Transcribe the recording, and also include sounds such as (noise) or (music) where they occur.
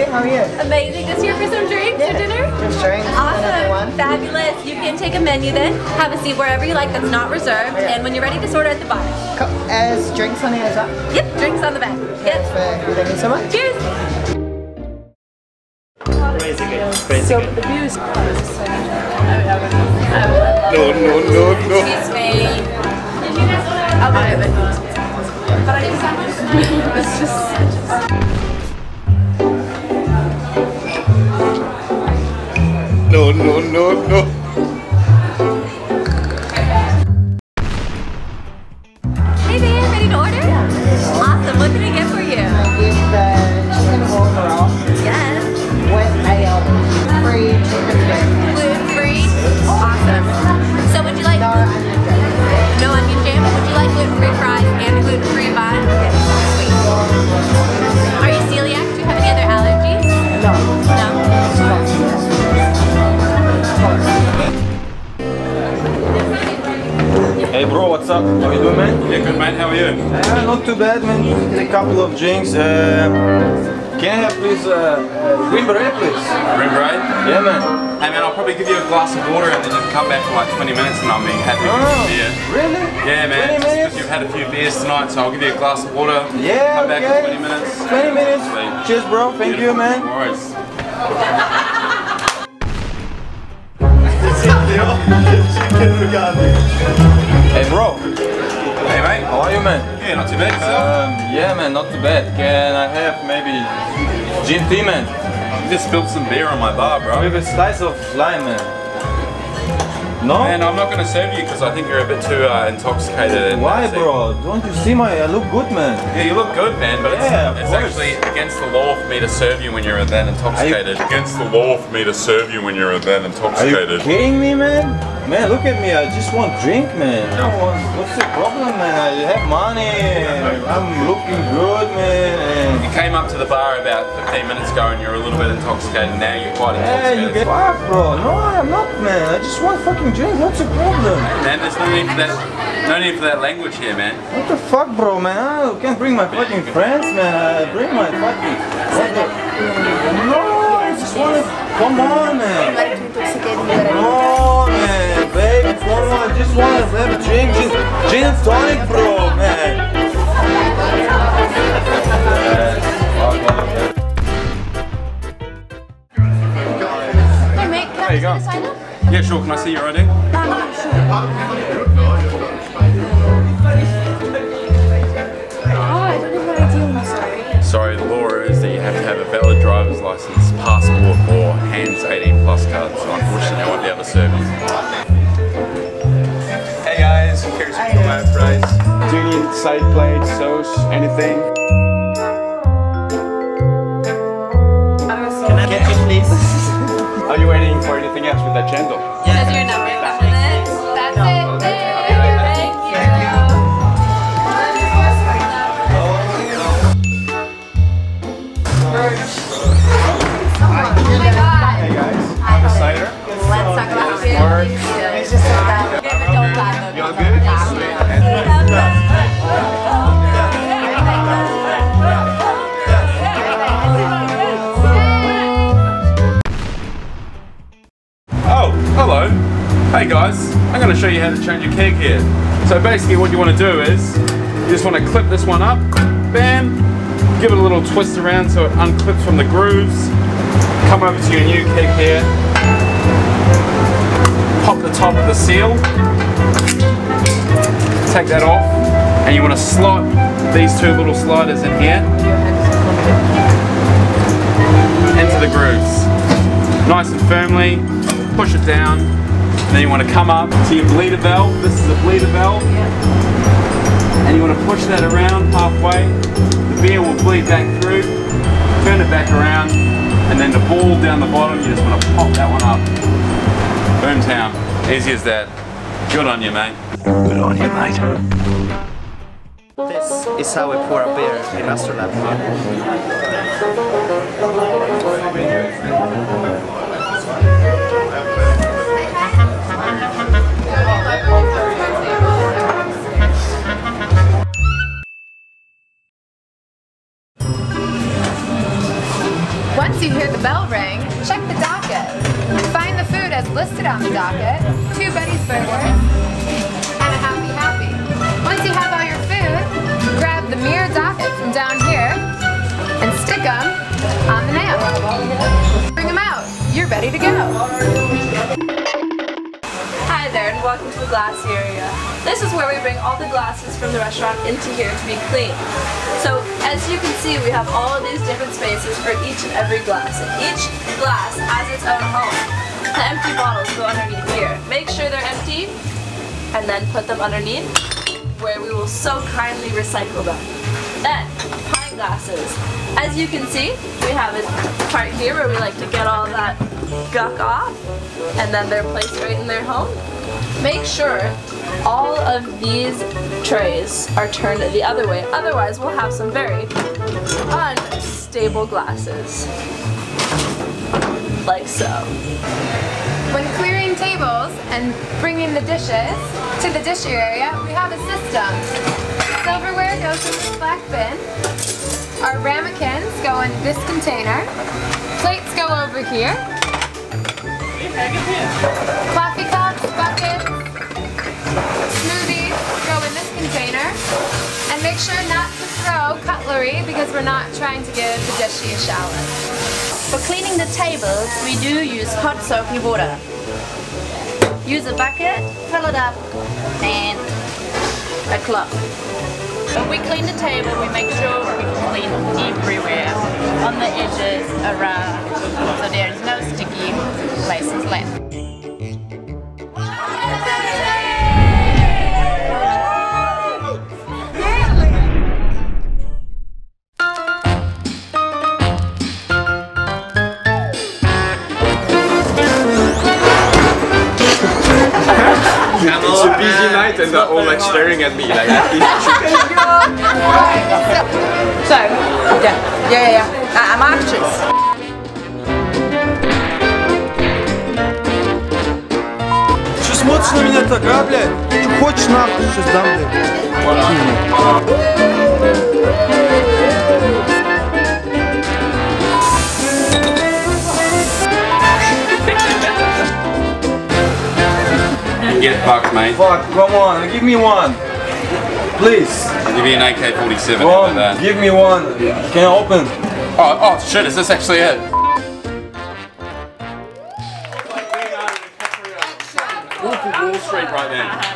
you. How are you? Amazing. Just here for some drinks Yeah. for dinner? Just drinks. Awesome. one. Fabulous. You can take a menu then, have a seat wherever you like that's not reserved, Yeah. and when you're ready, just order at the bar. Co- As drinks on the as well. Yep, drinks on the back. Yep. Perfect. Thank you so much. Cheers. So the view is No, no, no, no. Excuse me. I'll do it. But I (laughs) just it's just No, no, no, no. What's up? How you doing, man? Yeah, good man. how are you? Uh, not too bad, man. A couple of drinks. Uh, can I have please uh, uh, green beret, please? Green Beret? Yeah, man. Hey man, I'll probably give you a glass of water and then you can come back for like 20 minutes and I'll be happy with Oh, some beer. really? Yeah man, 20 just 'cause minutes? you've had a few beers tonight, so I'll give you a glass of water. Yeah, Come back okay. in 20 minutes. 20 minutes. Sweet. Cheers, bro. Thank you, man. No worries. Hey, bro. (laughs) How are you, man? Yeah, not too bad. Um, yeah, man, not too bad. Can I have maybe gin tea, man? You just spilled some beer on my bar, bro. With a slice of lime, man. No? Man, I'm not going to serve you because I think you're a bit too uh, intoxicated. Why, that's bro? Don't you see my? I look good, man. Yeah, you look good, man, but Yeah, of it's, it's actually against the law for me to serve you when you're that intoxicated. Against the law for me to serve you when you're that intoxicated. Are you intoxicated. kidding me, man? Man, look at me. I just want drink, man. I don't want- What's the problem, man? I have money. I'm looking good, man. You came up to the bar about 15 minutes ago and you're a little bit intoxicated. Now you're quite And yeah, you intoxicated. get fuck, bro. No, I'm not, man. I just want fucking drink. What's the problem? Man, there's no need for that. No need for that language here, man. What the fuck, bro, man? I can't bring my fucking friends, man. I bring my fucking. What the? No, I just want to. Come on, man. No, man, baby, come on. I just want to have a drink. Gin, gin and tonic, bro, Yeah, sure. Can I see your ID? Oh, I don't know what I do, I'm sorry. Sorry, the law is that you have to have a valid driver's license, passport, or HANZ 18 plus card. So unfortunately, I won't be able to serve you. Hey guys, here's your tomato price. Do you need side plate, sauce, anything? Can I get you, please? Are you waiting for anything else with that chendol? That's show you how to change your keg here. So basically what you want to do is, you just want to clip this one up, bam, give it a little twist around so it unclips from the grooves, come over to your new keg here, pop the top of the seal, take that off, and you want to slot these two little sliders in here into the grooves. Nice and firmly, push it down, and then you want to come up to your bleeder valve. This is a bleeder valve. And you want to push that around halfway. The beer will bleed back through, turn it back around, and then the ball down the bottom, you just want to pop that one up. Boomtown. Easy as that. Good on you, mate. Good on you, mate. This is how we pour a beer in Astrolabe. Once you hear the bell ring, check the docket. Find the food as listed on the docket, two Betty's burgers, and a Happy Happy. Once you have all your food, grab the mirror docket from down here and stick them on the nail. Bring them out. You're ready to go. Hi there and welcome to the glass area. This is where we bring all the glasses from the restaurant into here to be cleaned. So as you can see we have all of these different spaces for each and every glass. And each glass has its own home. The empty bottles go underneath here. Make sure they're empty and then put them underneath where we will so kindly recycle them. Then, pint glasses. As you can see, we have a part here where we like to get all that guck off and then they're placed right in their home. Make sure all of these trays are turned the other way, otherwise we'll have some very unstable glasses. Like so. When clearing tables and bringing the dishes to the dish area, we have a system. Silverware goes in this black bin. Our ramekins go in this container. Plates go over here. Coffee buckets, smoothies go in this container. And make sure not to throw cutlery because we're not trying to give the dishy a shower. For cleaning the tables, we do use hot soapy water. Use a bucket, fill it up, and a cloth. When we clean the table, we make sure we clean everywhere, on the edges, around, so there is no sticky places left. a busy night and they're all like staring at me like So, yeah, yeah, yeah, yeah. I- I'm actress. Что смотришь на меня так, а, блядь? Что хочешь нахуй, сейчас дам, блядь. Fucked, mate. Fuck, come on, give me one. Please. I'll give you an AK-47 Come that. give me one. Can I open? Oh, oh shit, is this actually it? Wolf of Wall Street right now.